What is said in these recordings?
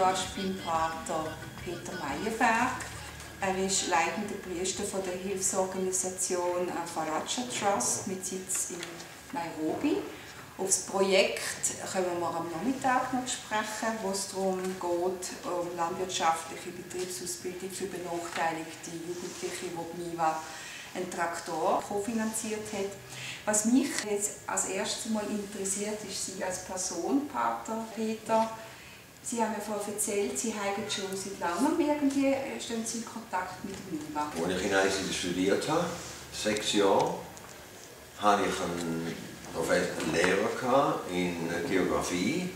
Pater Peter Meyerberg. Er ist leitender Priester der Hilfsorganisation Faraja Trust mit Sitz in Nairobi. Auf das Projekt können wir am Nachmittag noch sprechen, wo es darum geht, um landwirtschaftliche Betriebsausbildung für benachteiligte Jugendliche, die MIWA einen Traktor kofinanziert hat. Was mich jetzt als erstes mal interessiert, ist Sie als Person, Pater Peter. Sie haben mir vorhin erzählt, Sie haben schon seit langem irgendwie stehen Sie in Kontakt mit dem MIWA. Als ich in ICT studiert habe, sechs Jahre, hatte ich einen einen Lehrer in Geografie,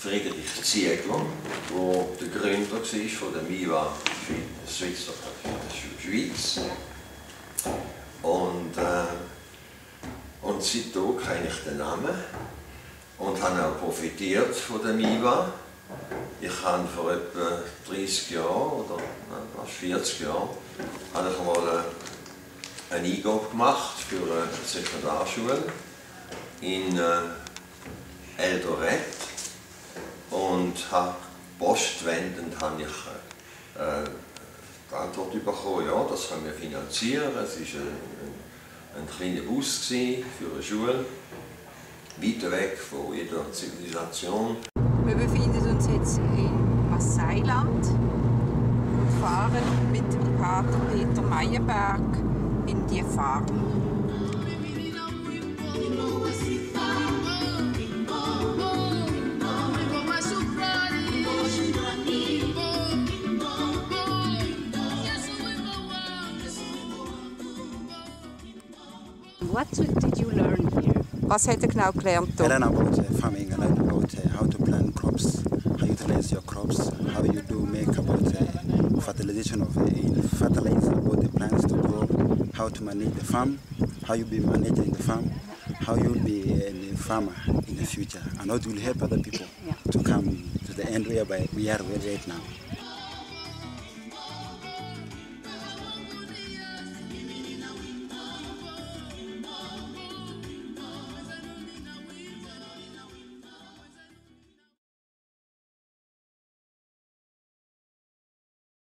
Friedrich Ziegler, der der Gründer war von der MIWA Schweiz. Schweiz. Und, äh, und seitdem kenne ich den Namen und habe auch profitiert von der MIWA. Ich habe vor etwa 30 Jahren oder fast 40 Jahren mal eine Eingabe gemacht für eine Sekundarschule in äh, Eldoret und habe postwendend habe ich äh, die Antwort bekommen, ja, das können wir finanzieren. Es war ein, ein, kleiner Bus für eine Schule, weit weg von jeder Zivilisation. Wir befinden uns jetzt in Massailand und fahren mit dem Pater Peter Meyerberg in die Farm. What did you learn here? Was hat er genau gelernt? I learn about farming, I learn about how to plant crops, utilize your crops, how you do make about uh, fertilization of uh, fertilize about the plants to grow, how to manage the farm, how you be managing the farm, how you'll be a farmer in the future, and how it will help other people to come to the end whereby we are right now.